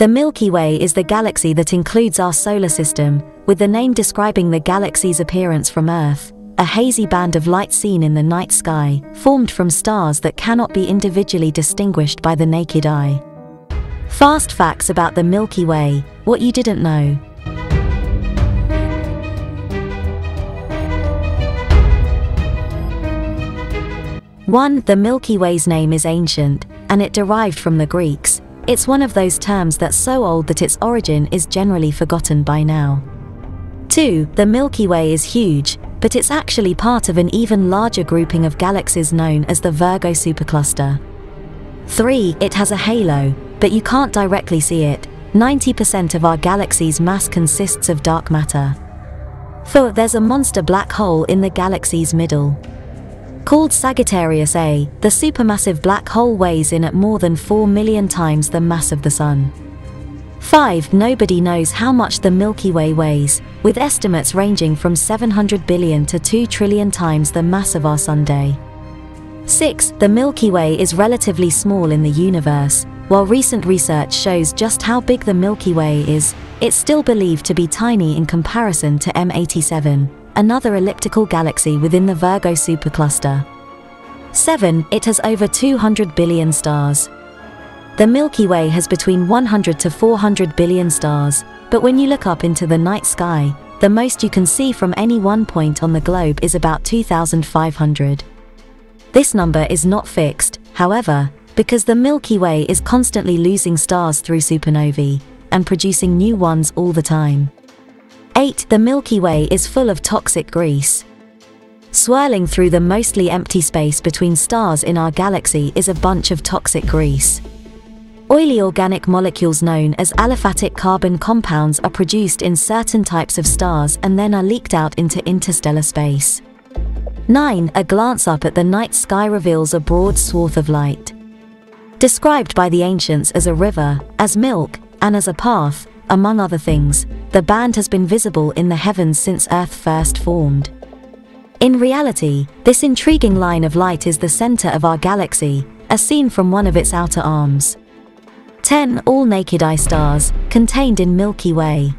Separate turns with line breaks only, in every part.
The Milky Way is the galaxy that includes our solar system, with the name describing the galaxy's appearance from Earth, a hazy band of light seen in the night sky, formed from stars that cannot be individually distinguished by the naked eye. Fast facts about the Milky Way, what you didn't know. One, the Milky Way's name is ancient, and it derived from the Greeks. It's one of those terms that's so old that its origin is generally forgotten by now. 2. The Milky Way is huge, but it's actually part of an even larger grouping of galaxies known as the Virgo supercluster. 3. It has a halo, but you can't directly see it. 90% of our galaxy's mass consists of dark matter. 4. There's a monster black hole in the galaxy's middle. Called Sagittarius A, the supermassive black hole weighs in at more than 4 million times the mass of the Sun. 5. Nobody knows how much the Milky Way weighs, with estimates ranging from 700 billion to 2 trillion times the mass of our Sunday. 6. The Milky Way is relatively small in the universe. While recent research shows just how big the Milky Way is, it's still believed to be tiny in comparison to M87, another elliptical galaxy within the Virgo supercluster. 7. It has over 200 billion stars. The Milky Way has between 100 to 400 billion stars, but when you look up into the night sky, the most you can see from any one point on the globe is about 2,500. This number is not fixed, however, because the Milky Way is constantly losing stars through supernovae and producing new ones all the time. 8. The Milky Way is full of toxic grease. Swirling through the mostly empty space between stars in our galaxy is a bunch of toxic grease. Oily organic molecules known as aliphatic carbon compounds are produced in certain types of stars and then are leaked out into interstellar space. 9. A glance up at the night sky reveals a broad swath of light. Described by the ancients as a river, as milk, and as a path, among other things, the band has been visible in the heavens since Earth first formed. In reality, this intriguing line of light is the center of our galaxy, as seen from one of its outer arms. 10. All naked eye stars, contained in Milky Way.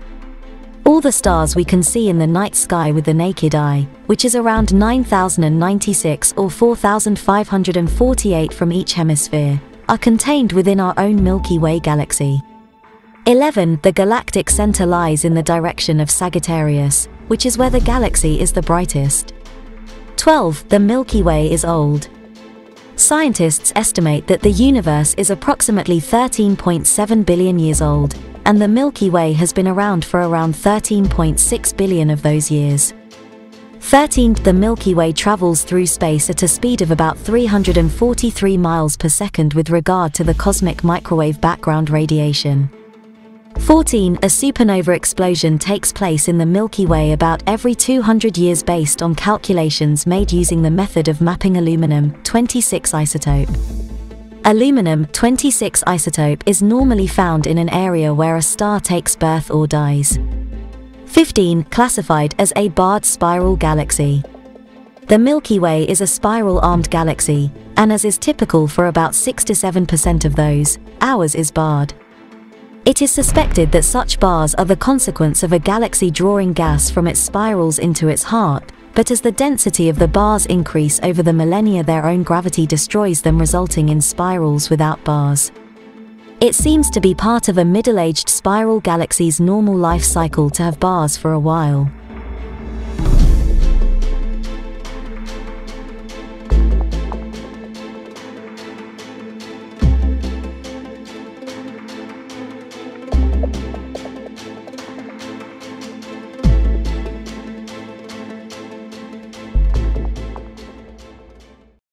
All the stars we can see in the night sky with the naked eye, which is around 9,096 or 4,548 from each hemisphere, are contained within our own Milky Way galaxy. 11. The galactic center lies in the direction of Sagittarius, which is where the galaxy is the brightest. 12. The Milky Way is old. Scientists estimate that the universe is approximately 13.7 billion years old, and the Milky Way has been around for around 13.6 billion of those years. 13. The Milky Way travels through space at a speed of about 343 miles per second with regard to the cosmic microwave background radiation. 14. A supernova explosion takes place in the Milky Way about every 200 years based on calculations made using the method of mapping aluminum-26 isotope. Aluminum-26 isotope is normally found in an area where a star takes birth or dies. 15. Classified as a barred spiral galaxy. The Milky Way is a spiral-armed galaxy, and as is typical for about 6 to 7% of those, ours is barred. It is suspected that such bars are the consequence of a galaxy drawing gas from its spirals into its heart, but as the density of the bars increase over the millennia their own gravity destroys them resulting in spirals without bars. It seems to be part of a middle-aged spiral galaxy's normal life cycle to have bars for a while.